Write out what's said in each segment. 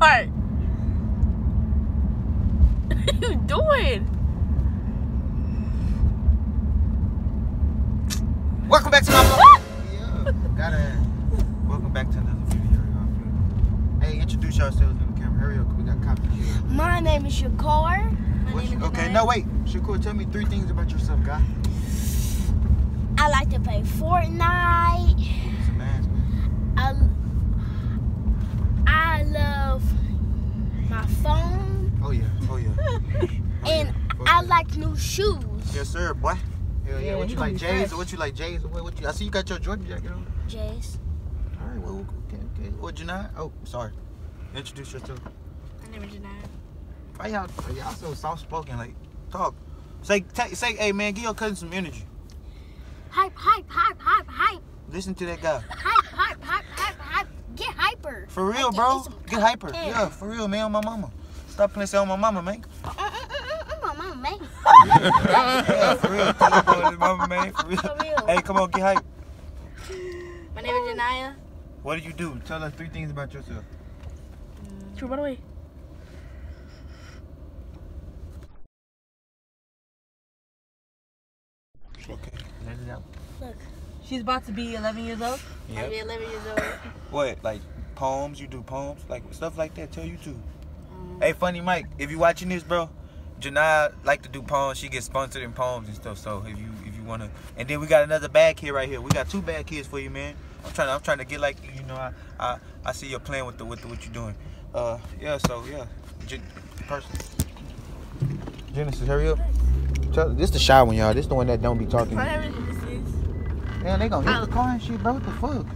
Jordan. What are you doing? Welcome back to my vlog. yeah, gotta. Welcome back to another video. Hey, introduce yourselves in the camera. Hurry up, 'cause we got copies here. My name is Shakur. My What's- name okay, Janaya. no wait. Shakur, tell me three things about yourself, guy. I like to play Fortnite. Some ass, man. I, I love my phone. Oh yeah, oh yeah. Oh, And yeah. I Okay. like new shoes. Yes, sir, boy. Hell yeah. Yeah, What he you like, be J's? fresh. Or what you like, J's? Or what, what you? I see you got your Jordan jacket on. Jace. All right, well, okay, okay. What Janai? Oh, sorry. Introduce yourself. My name is Janaya. Why y'all, y'all so soft spoken? Like, talk. Say, say, hey man, give your cousin some energy. Hype, hype, hype, hype, hype. Listen to that guy. Hype, hyper. For real, bro. get hyper. content. Yeah, for real, man. On my mama. Stop playing say on my mama, man. Mm, mm, mm, mm, mm, mm, man. yeah, for real. Tell her mama, man. For real. For real. Hey, come on, get hype. My name is Janaya. What do you do? Tell us three things about yourself. True, by the way. Okay, let it out. She's about to be 11 years old. Yep. I'll be 11 years old. What? Like poems? You do poems? Like stuff like that? Tell you too. Um, Hey, funny Mike, if you watching this, bro, Janai like to do poems. She gets sponsored in poems and stuff. So if you if you wanna, and then we got another bad kid right here. We got two bad kids for you, man. I'm trying to I'm trying to get like you know I I, I see your plan with the with the, what you're doing. Uh yeah, so yeah, Gen- person. Genesis, hurry up. Tell, this the shy one, y'all. This the one that don't be talking. Whatever this is. Man, they gonna hit the car and shit, bro. What the fuck?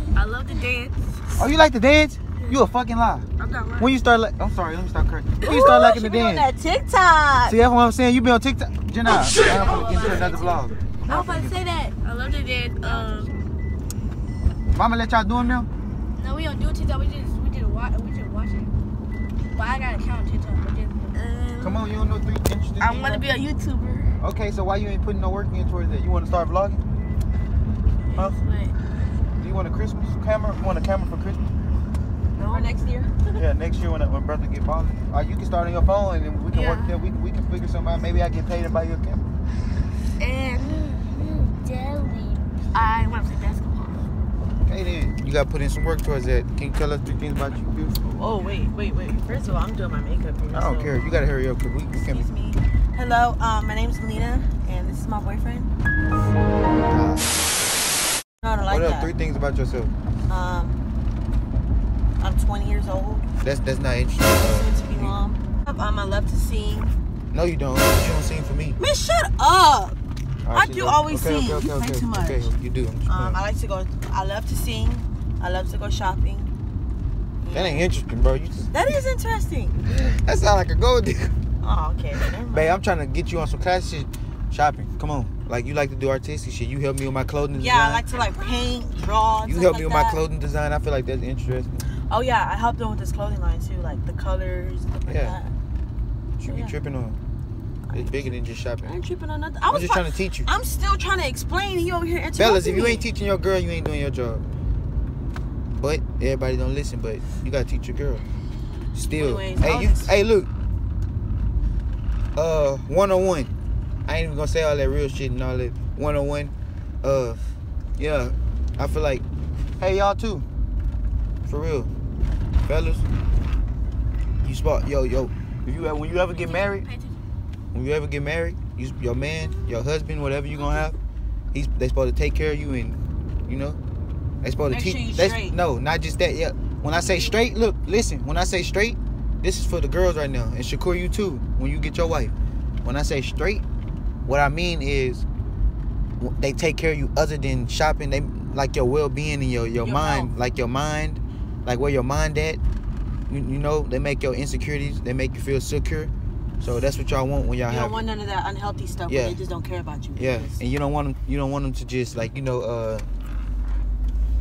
I love to dance. Oh, you like to dance? You a fucking lie. I'm not lying. When you start, like, I'm sorry, let me stop cursing. When you start liking the dance. that TikTok. See, that's what I'm saying. You be on TikTok. Jenna, I'm gonna get into another vlog. I was about to say that. I love to dance. Um, Mama let y'all do them now? no, we don't do TikTok. We just we just watch we just watch it. But I got an account on TikTok. Um, Come on, you don't know three interesting I want to be a YouTuber. Okay, so why you ain't putting no work in towards that? You want to start vlogging? Huh? You want a Christmas camera? You want a camera for Christmas? No. for next year. Yeah, next year when, uh, when brother get balling. Or uh, you can start on your phone and we can Yeah. work there. We, we can figure something out. Maybe I get paid to buy you a camera. And jelly. I want to play basketball. Okay then, you gotta put in some work towards that. Can you tell us three things about you, beautiful? Oh wait, wait, wait. First of all, I'm doing my makeup here. I don't so- care. You gotta hurry up because we, we can. Excuse me. Hello, um, my name's Lena, and this is my boyfriend. Ah. Nah. No, I don't like what that. Three things about yourself. Um, I'm 20 years old, That's that's not interesting. soon to be mom. Um, I love to sing. No, you don't. You don't sing for me. Man, shut up. All I do always okay, sing. Okay, You okay, play okay. too much. Okay, you do. Um, I like to go. I love to sing. I love to go shopping. that ain't interesting, bro. You just, That is interesting. that sound like a gold digger. Oh, okay. Babe, I'm trying to get you on some class shit. Shopping. Come on. Like you like to do artistic shit. You help me with my clothing design. yeah, I like to like paint, draw. You help like me with that. my clothing design. I feel like that's interesting. Oh yeah, I helped them with this clothing line too, like the colors, like Yeah. that. You be Yeah. tripping on? It's bigger than just shopping. I ain't tripping on nothing. I I'm was just trying to teach you. I'm still trying to explain, you over here Fellas, if you ain't teaching your girl, you ain't doing your job. But everybody don't listen. But you gotta teach your girl. Still, Anyways, hey, you, hey, look. Uh, one on one. I ain't even gonna say all that real shit and all that. One on one. Uh, yeah. I feel like, hey, y'all too. For real, fellas. You spot, yo, yo. If you ever, when you ever get married, when you ever get married, you, your man, your husband, whatever you gonna have, he's they supposed to take care of you and you know, they supposed Make to teach. you they- straight. no, not just that. Yeah, when I say straight, look, listen. When I say straight, this is for the girls right now, and Shakur, you too. When you get your wife, when I say straight, what I mean is they take care of you other than shopping. They like your well being and your your, Your mind, health. like your mind, like where your mind at. You, you know, they make your insecurities. They make you feel secure. So that's what y'all want when y'all You have. don't want none of that unhealthy stuff. Yeah. They just don't care about you. Yeah, and you don't want them. You don't want them to just like you know. uh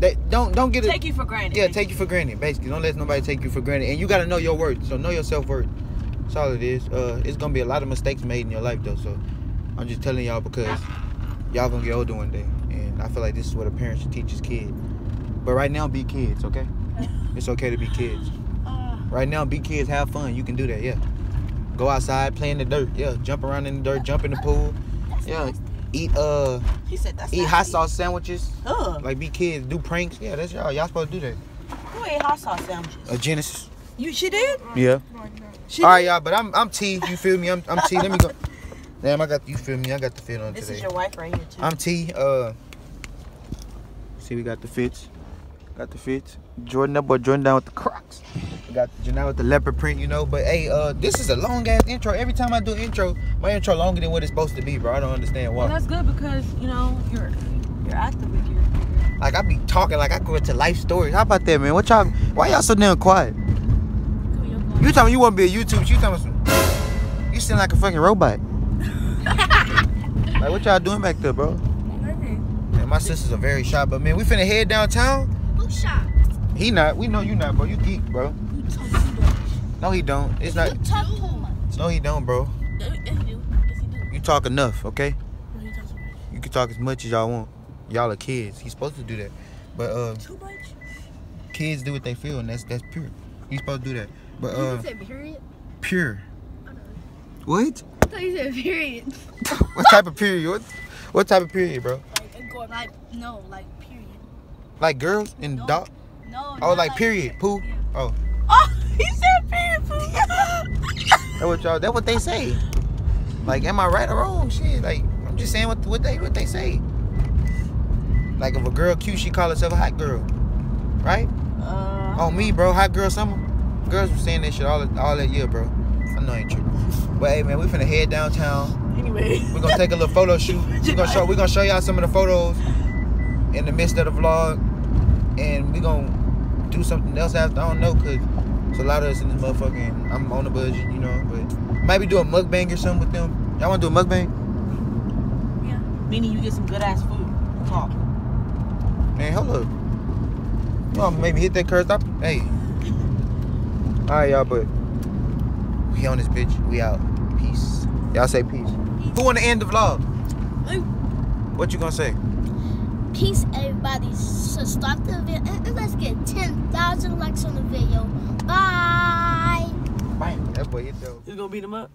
They don't don't get it. Take you for granted. Yeah, take you for granted. Basically, don't let nobody take you for granted. And you got to know your worth. So know your self worth. That's all it is. Uh, it's gonna be a lot of mistakes made in your life though. So I'm just telling y'all because y'all gonna get older one day. And I feel like this is what a parent should teach his kid. But right now, be kids, okay? It's okay to be kids. Right now, be kids, have fun. You can do that, yeah. Go outside, play in the dirt, yeah. Jump around in the dirt, jump in the pool, yeah. Eat uh, He said that's eat hot sauce sandwiches. Ugh. Like be kids, do pranks. Yeah, that's y'all. Y'all supposed to do that. Who ate hot sauce sandwiches? A Genesis. You she did? Yeah. She All right, y'all. But I'm I'm T. You feel me? I'm I'm T. Let me go. Damn, I got you. Feel me? I got the fit on This today. is your wife right here too. I'm T. Uh, see, we got the fits. Got the fits. Jordan up or Jordan down with the Crocs. We got Janelle with the leopard print, you know. But hey, uh, this is a long ass intro. Every time I do intro, my intro longer than what it's supposed to be, bro. I don't understand why. well, that's good because you know you're you're active with your. Like I be talking like I go into life stories. How about that, man? What y'all? Why y'all so damn quiet? You talking you want to be a YouTube? You talking? You sound like a fucking robot. like what y'all doing back there, bro? Nothing. Man, my sisters are very shy, but man, we finna head downtown. Who shot? He not. We know you not, bro. You geek, bro. You talk too much. No, he don't. It's not. You talk too much. No, he don't, bro. Yes, he do. Yes, he do. You talk enough, okay? No, he talks too much. You can talk as much as y'all want. Y'all are kids. He's supposed to do that. But uh, Too much? kids do what they feel, and that's that's pure. He's supposed to do that. But uh. You said period? pure. What? Thought you said period. What type of period? What, what type of period, bro? Like, like, no, like period. Like girls and No. dog? No. Oh, not like period, poo. Yeah. Oh, Oh, he said period food. that what y'all? That what they say. Like, am I right or wrong? Shit, like I'm just saying what what they what they say. Like if a girl cute, she call herself a hot girl, right? uh, On me, bro, hot girl summer. Girls were saying that shit all all that year, bro. I ain't true. But hey, man, we finna head downtown. anyway. We're gonna take a little photo shoot. We're gonna show we're gonna show y'all some of the photos in the midst of the vlog. And we're gonna do something else after. I don't know, cause it's a lot of us in this motherfucking I'm on the budget, you know, but might be doing mukbang or something with them. Y'all wanna do a mukbang? Yeah, meaning you get some good ass food. Talk. Man, hold up. You want maybe hit that curse stop? Hey. Alright y'all, but we on this bitch. We out. Peace. Y'all say peace. Who wanna end the vlog? Me. What you gonna say? Peace, everybody. So start the video and, and let's get 10,000 likes on the video. Bye. Bye. That boy hit though. You gonna beat him up?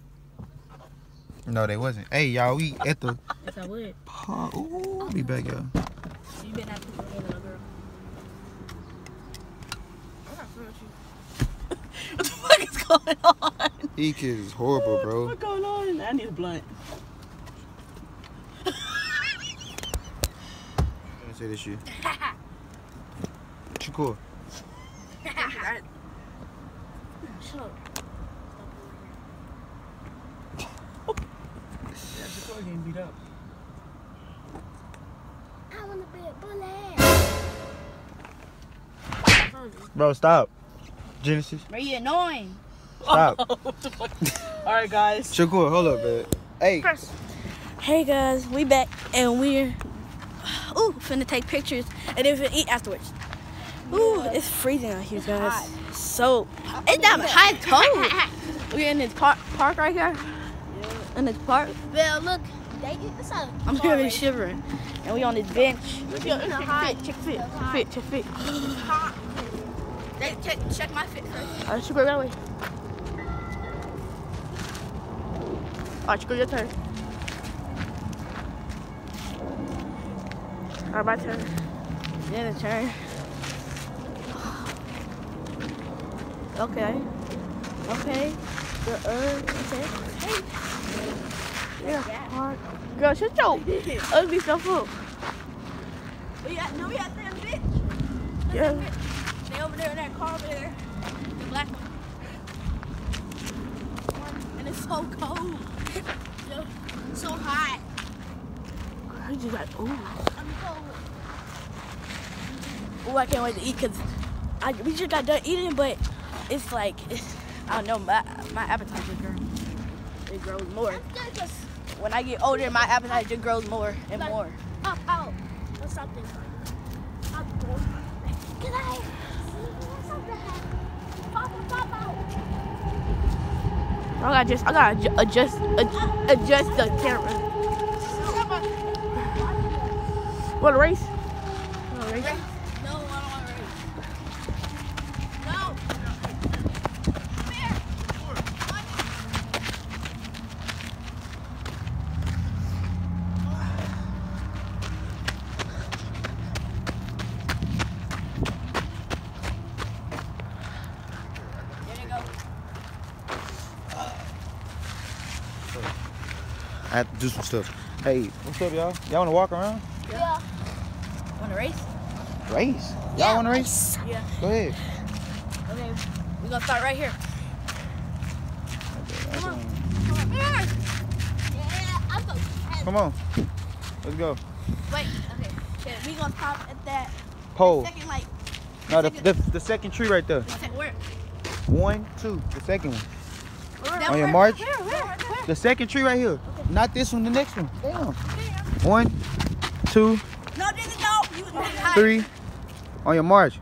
No, they wasn't. Hey, y'all, we at the. Yes, I would. Oh, ooh, I'll be back, y'all. You better not put your hand on a girl. I'm not friends with you. What the fuck is going on? E kid is horrible, bro. What's going on? I need a blunt. Let me say this shit. You cool? Shut up. Yeah, before getting beat up. I want to be a bullet. Bro, stop. Genesis, Bro, you annoying. Stop. what the fuck? All right, guys. Shakur, hold up, man. Hey, Hey guys, we back and we're ooh finna take pictures and then we're finna eat afterwards. Ooh, it's freezing out here, guys. So it's not high cold. We're in this park park right here. In this park, Well, look. They, it's a I'm car really right shivering, and we on this bench. Yo, it's a. Check fit, check fit, check fit. Check, check, check my fit first. Alright, Sugar, that way. Alright, Sugar, your turn. Alright, my turn. Then the turn. Okay. Okay. The uh, okay. Okay. Yeah. Hard. Girl, shut your ugly stuff up. We got, no, we got them bitch. Yeah. They over there in that car over there. The black one. And it's so cold. So hot. I just like, ooh. I'm cold. Ooh, I can't wait to eat because I, we just got done eating, but it's like, it's, I don't know, my, my appetite just grows. It grows more. When I get older, my appetite just grows more and Like- more. pop out or something. Going. Can I see something? Pop, pop out. I gotta just, I gotta adju- adjust, adjust the camera. What to race? Want to race? No, I don't want to race. No. Come here. There you go. I have to do some stuff. Hey, what's up, y'all? Y'all want to walk around? Yeah. Want to race? Race. Y'all want to race? Yeah. Go ahead. Okay. We're gonna start right here. Come on. Come on. Yeah, I'm so Come on. Let's go. Wait. Okay. Okay. We gonna stop at that Pole. second light. No, the, the, the second tree right there. Where? One, two. The second one. That On your march. Where? Where? Where? The second tree right here. Not this one, the next one. Damn. One, two, No, this is no. You was high. three. On your march.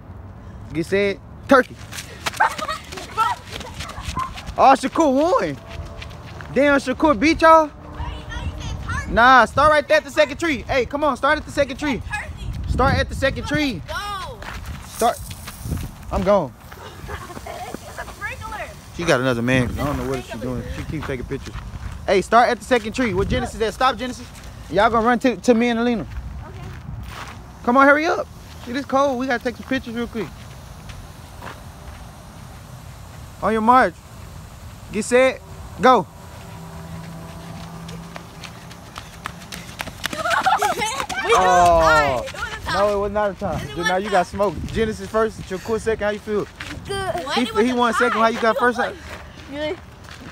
Get set. Turkey. Oh, Shakur won. Damn, Shakur beat y'all. Wait, no, you said. Nah, start right there at the second tree. Hey, come on, start at the second tree. Start at the second tree. Go. Start. I'm gone. It's a sprinkler. She got another man. I don't know what she's doing. She keeps taking pictures. Hey, start at the second tree. What Genesis at? Stop, Genesis. Y'all gonna run to, to me and Alina. Okay. Come on, hurry up. It is cold. We gotta take some pictures real quick. On your march. Get set. Go. we Oh. It was a tie. No, it was not a time. Dude, now you got smoke. Genesis first, your cool second. How you feel? Good. He, he won second. How you got first? Really?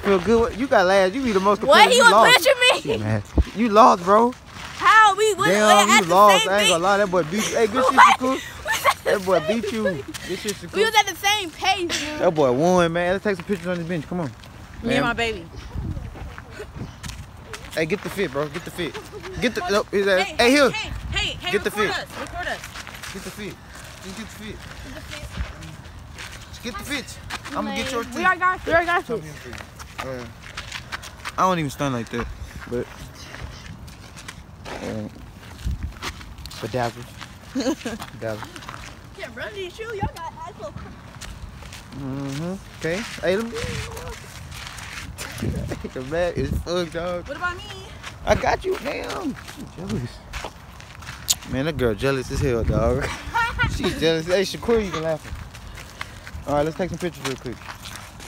Feel good? You got last. You be the most What? He You was lost. pushing me. Shit, man. You lost, bro. How? We went Damn, at you lost. I ain't thing. gonna lie. That boy beat you. Hey, good shit, What? Shakur. That boy beat you. This shit, We was at the same pace, dude. That boy won, man. Let's take some pictures on this bench. Come on. Me and my baby. Hey, get the fit, bro. Get the fit. Get the. No, his ass. Hey, here. Hey, hey, hey, Get the record fit. us. Record us. Get the fit. Just get the fit. Just get the fit. I'm gonna get your. too. We already got we already got Come you. here, please. Uh, I don't even stun like that, but. Uh, bedazzled. bedazzled. Can't run these shoes. Y'all got eyes so Mm-hmm. Okay. Hey, let me. the man is fucked, dog. What about me? I got you, damn. She jealous. Man, that girl jealous as hell, dog. She's jealous. Hey, Shakur, you can laugh. All right, let's take some pictures real quick.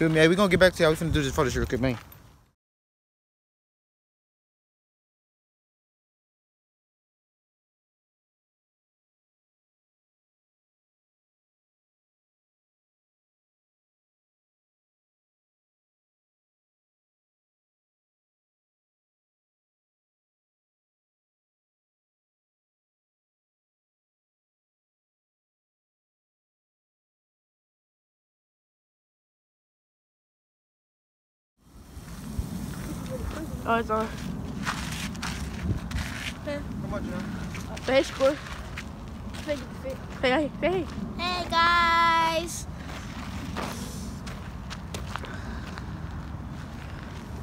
Feel me? Hey, we gonna get back to y'all. We finna do this photo shoot real quick, man. Oh, it's on. Come on, John. Hey, score. Hey, hey, hey. Hey guys.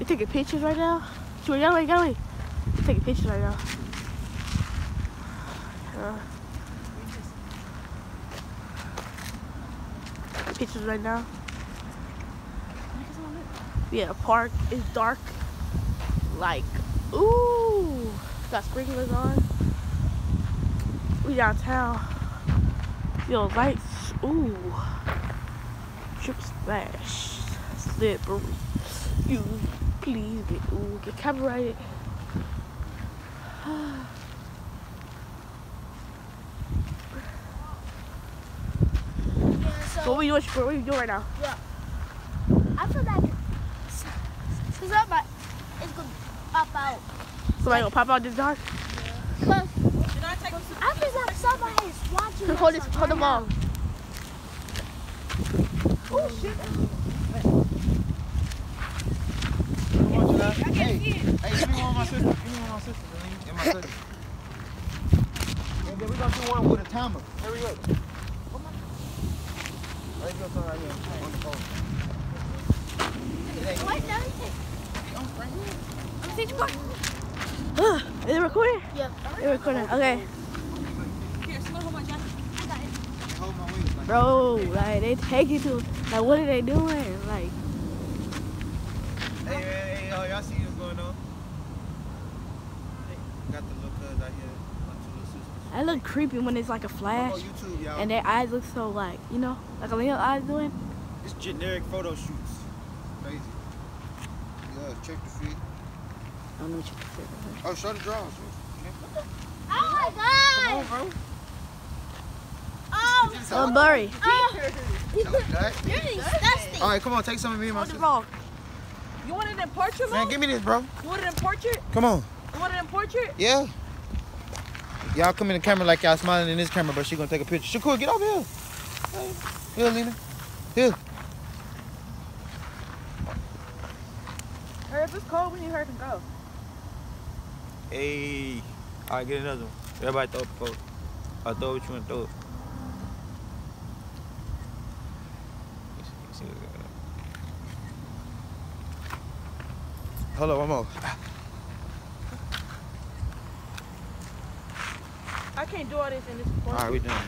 You taking pictures right now? Sure, young lady, young lady. You taking pictures right now. Uh, pictures right now. Yeah, park is dark. Like, ooh, got sprinklers on. We downtown. Yo, lights. Ooh, trip splash, slippery. You please get ooh get copyrighted. Yeah, So so what you doing? What you doing right now? I feel cause somebody is gonna pop out. Somebody gonna pop out this dark? Cause Did I take them to I somebody is watching. Hold this, hold them now. on. Oh shit. Come on, John. Hey, hey, give me one of my sisters. Give me one of my sisters. And my cousin. And then we gonna do one with a timer. Hurry up. Come on. Let's go right here on the phone. Hey, Wait, no, he take- Stage four. Is it recording? Yeah. It's recording. Okay. Hold my. I. Hold my Bro, like they take you to like what are they doing? Like Hey, hey, hey, y'all see what's going on? Got the little cuz out here. I look creepy when it's like a flash, YouTube, and their eyes look so like, you know, like a little eyes doing. It's generic photo shoots. Crazy. Yeah, check the feet. I don't know what you prefer. Oh, show the drawers. Oh my god! bro. Oh, Oh, Burry. oh. You're You're disgusting. All right, come on, take some of me and my Hold sister. roll. You want it in portrait, Man, give me this, bro. You want it in portrait? Come on. You want it in portrait? Yeah. Y'all come in the camera like y'all smiling in this camera, but she gonna take a picture. Shakur, get over here. Here, Lena. Here. Or if it's cold, we need her to go. Hey. All right, get another one. Everybody throw it before. I throw what you want to throw. it. Let's see- let's see what's going on. Hold on, one more. I can't do all this in this All portrait. right, we done.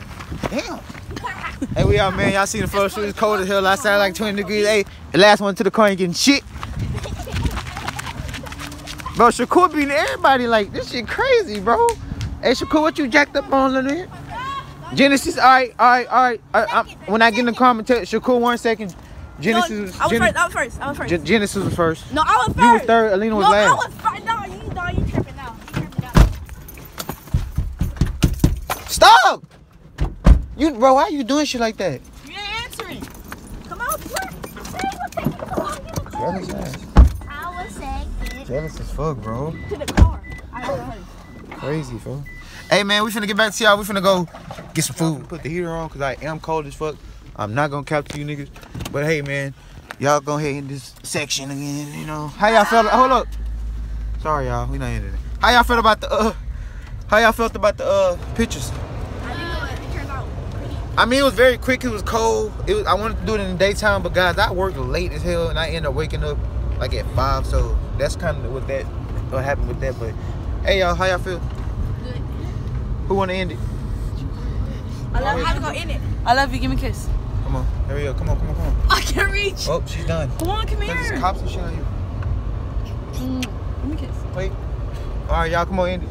Damn. hey, we out, man. Y'all seen the photo shoot? It's cold as hell outside, like 20 degrees. Hey, the last one to the car ain't getting shit. Bro, Shakur beating everybody like this shit crazy, bro. Hey, Shakur, what you jacked up on, little nigga? Genesis, all right, all right, all right. I, I, when I get in the comment, Shakur one second. Genesis, I was Gen- first. I was first. I was first. Gen- Genesis was first. no, I was first. You was third. Alina was no, last. I was first. No, you, no, you tripping now. You tripping now. Stop! You, bro, why are you doing shit like that? You ain't answering. Come on, what? Jealous ass. I was saying Jealous as fuck, bro. To the car. I. Crazy, fool. Hey, man, we finna get back to y'all. We finna go get some food. Put the heater on because I am cold as fuck. I'm not gonna capture you niggas. But hey, man, y'all go ahead in this section again, you know. How y'all felt? Hold up. Sorry, y'all. We not in it. How y'all felt about the, uh, how y'all felt about the, uh, pictures? I think it turned out pretty. I mean, it was very quick. It was cold. It was, I wanted to do it in the daytime, but guys, I worked late as hell, and I ended up waking up like at five. So that's kind of what that what happened with that. But hey, y'all, how y'all feel? Good. Who want to end it? I love you. Always. I'm gonna it. I love you. Give me a kiss. Come on, hurry up. Come on, come on, come on. I can't reach. Oh, she's done. Come on, come There's here. cops and shit on you. Mm, Give me a kiss. Wait. All right, y'all, come on, end it.